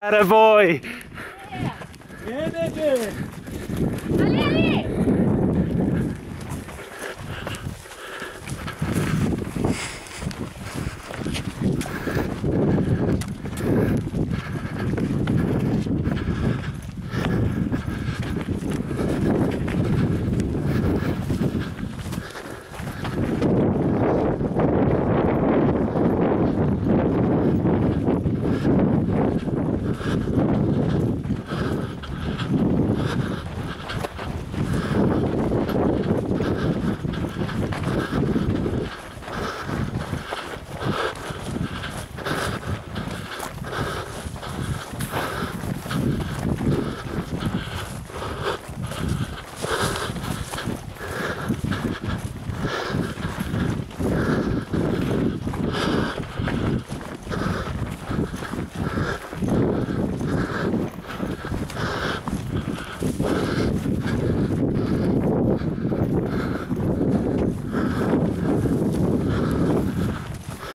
Atta boy. Yeah, baby.